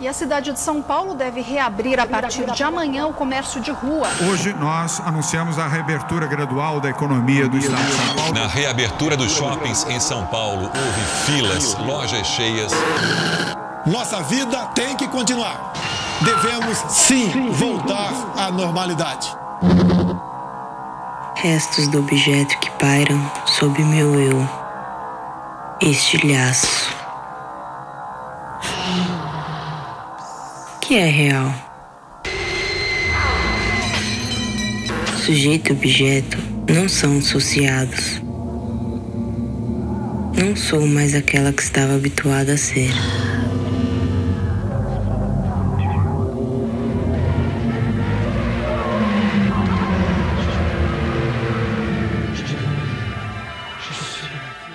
E a cidade de São Paulo deve reabrir a partir de amanhã o comércio de rua. Hoje nós anunciamos a reabertura gradual da economia do estado de São Paulo. Na reabertura dos shoppings em São Paulo, houve filas, lojas cheias. Nossa vida tem que continuar. Devemos sim voltar à normalidade. Restos do objeto que pairam sob meu eu. Estilhaço. Que é real? Sujeito e objeto não são associados. Não sou mais aquela que estava habituada a ser.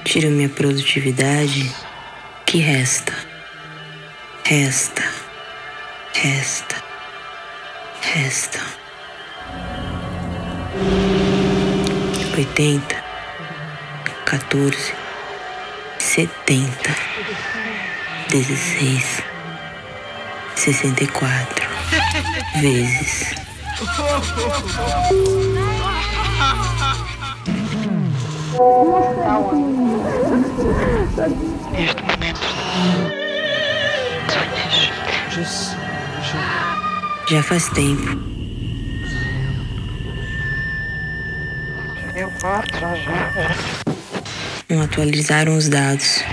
Tiro minha produtividade, que resta? Resta resta, resta. Oitenta, quatorze, setenta, dezesseis, sessenta e quatro vezes. Neste momento. Já faz tempo. Eu quarto já. Não atualizaram os dados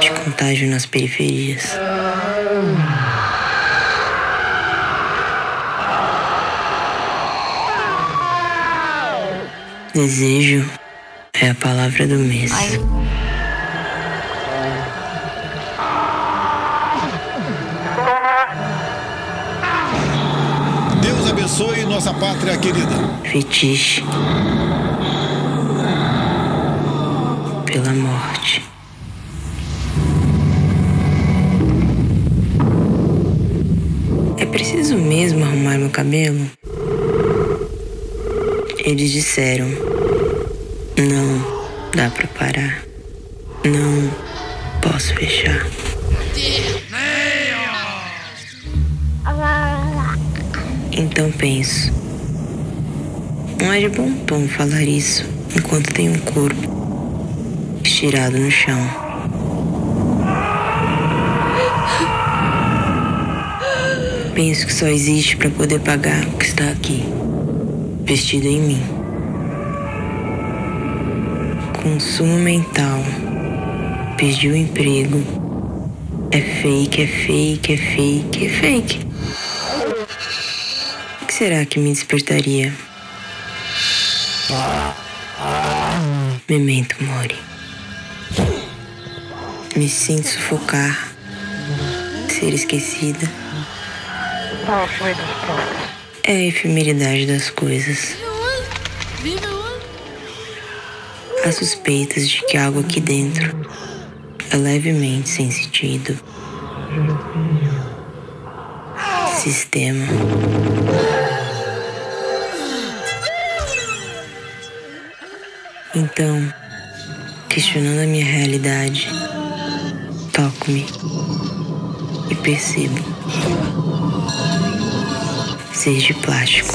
de contágio nas periferias. Desejo é a palavra do mês. Nossa pátria querida. Fetiche. Pela morte. É preciso mesmo arrumar meu cabelo? Eles disseram: Não dá para parar. Não posso fechar. Então penso. Não é de bom tom falar isso enquanto tem um corpo estirado no chão. Penso que só existe para poder pagar o que está aqui, vestido em mim. Consumo mental. Perdi o emprego. É fake, é fake, é fake, é fake será que me despertaria? Memento mori. Me sinto sufocar, ser esquecida. É a efemeridade das coisas. Há suspeitas de que algo aqui dentro é levemente sem sentido. Sistema. Então, questionando a minha realidade, toco-me e percebo ser de plástico.